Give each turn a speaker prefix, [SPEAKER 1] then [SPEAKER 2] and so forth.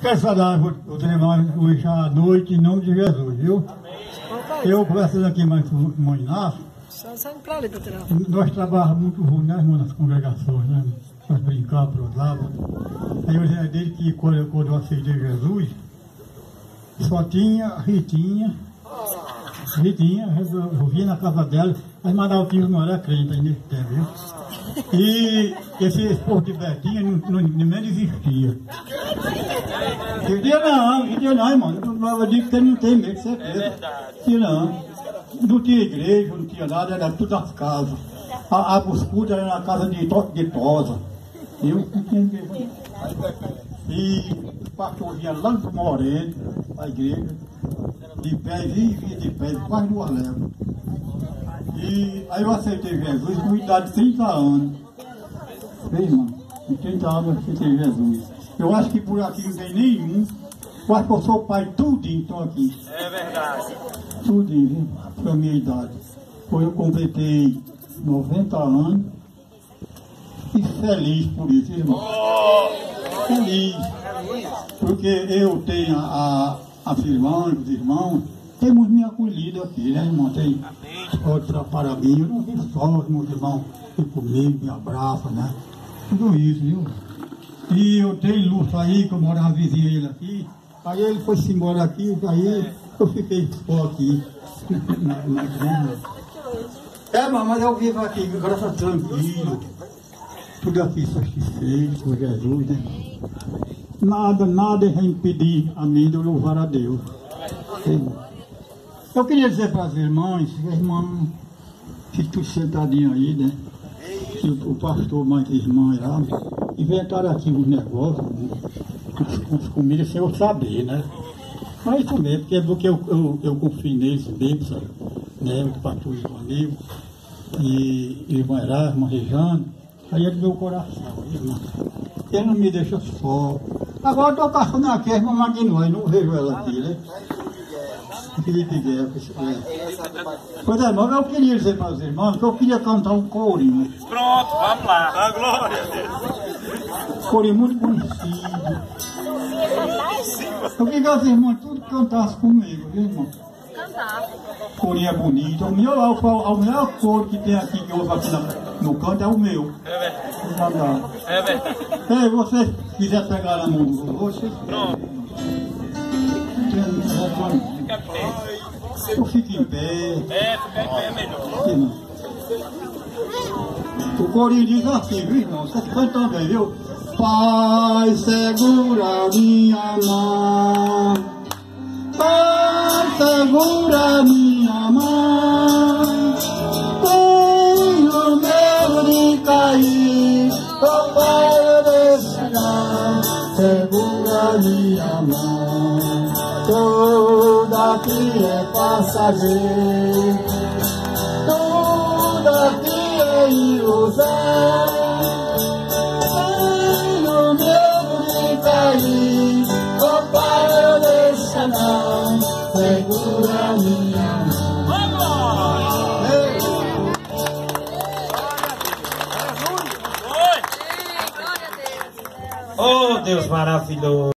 [SPEAKER 1] Quero saudar o treinamento hoje à noite em nome de Jesus, viu? Eu conversando aqui mais com o irmão Inácio, nós trabalhamos muito ruim, né, irmão, nas congregações, né? Nós brincamos, prosávamos. Aí eu já dele que quando, quando eu aceitei Jesus, só tinha Ritinha, Ritinha, eu via na casa dela, mas Maraltinho não era crente aí nesse tempo, viu? E esse esporte de Betinha não, não, nem existia. Existia não, existia não, irmão. Eu digo que não tem medo, certeza. É verdade. não. Não tinha igreja, não tinha nada, era tudo as casas. A, a cultos era na casa de, to- de Tosa. Eu E o pastor vinha lá do Moreno, a igreja, de pé, vivia de pé, quase duas léguas. E aí eu aceitei Jesus com idade de 30 anos. Vê, irmão, com 30 anos eu aceitei Jesus. Eu acho que por aqui não tem nenhum. Eu acho que eu sou pai tudinho, estou aqui.
[SPEAKER 2] É verdade.
[SPEAKER 1] Tudinho, viu? Foi a minha idade. Foi eu completei 90 anos. E feliz por isso, irmão. Feliz. Porque eu tenho a, as irmãs, os irmãos, temos me acolhido aqui, né, irmão? Tem outra parabéns. Eu não vi só meus irmãos que comigo, me abraçam, né? Tudo isso, viu? E eu tenho Lúcio aí, que eu morava vizinho dele aqui. Aí ele foi-se embora aqui, aí eu fiquei só aqui. É, mas eu vivo aqui, graças tranquilo. Tudo aqui satisfeito com Jesus, né? Nada, nada vai impedir a mim de louvar a Deus. Eu queria dizer para as irmãs, as irmãs, fiquem tudo sentadinho aí, né? Que o, pastor, mais irmã lá, inventaram aqui uns negócios, né? as comidas sem eu saber, né? Mas mesmo, porque, porque eu, eu, eu confio neles mesmo, sabe? Né? O pastor e o amigo, e irmã Herá, irmã Rejane, aí é do meu coração, irmã. Ele não me deixa só. Agora eu estou caçando aqui a irmã Magnói, não vejo ela aqui, né? Felipe Guerra, é. Pois é, irmão, eu queria dizer para os irmãos que eu queria cantar um corinho.
[SPEAKER 2] Pronto, vamos lá. A glória a Deus.
[SPEAKER 1] Corinho muito conhecido. Eu queria que as irmãs tudo cantassem comigo, viu, irmão? Corinho é bonito. O meu é o, é o melhor coro que tem aqui, que eu aqui na- no canto, é o meu.
[SPEAKER 2] É verdade. É verdade.
[SPEAKER 1] Se você quiser pegar na mão do você.
[SPEAKER 2] Pronto. Fica bem.
[SPEAKER 1] Eu fico em pé.
[SPEAKER 2] É, fica em pé é melhor.
[SPEAKER 1] O corinho diz assim, viu, irmão? Você canta também, viu? Pai, segura minha mão. Pai, segura minha mão. Tenho medo de cair. Oh, Pai, deixará. Segura minha mão. Tudo aqui é passageiro. Tudo aqui é ilusão. Tenho medo de cair. Oh, Pai, deixa não. Segura minha mão. Ei.
[SPEAKER 2] Oi. Oh, Deus maravilhoso.